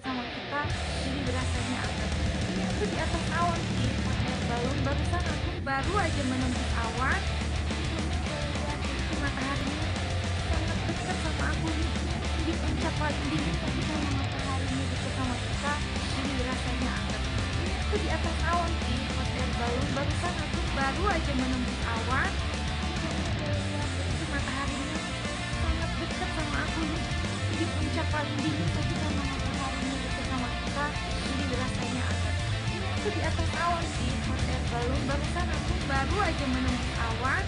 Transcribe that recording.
deket sama kita jadi berasanya agak ini aku di atas awan sih hot air balloon barusan aku baru aja menembus awan itu mataharinya sangat dekat sama aku di puncak paling dingin tapi karena mataharinya dekat sama kita jadi berasanya agak ini aku di atas awan sih hot air balloon barusan aku baru aja menembus awan itu mataharinya sangat dekat sama aku di puncak paling dingin tapi aku di atas awan sih air balloon barusan aku baru aja menembus awan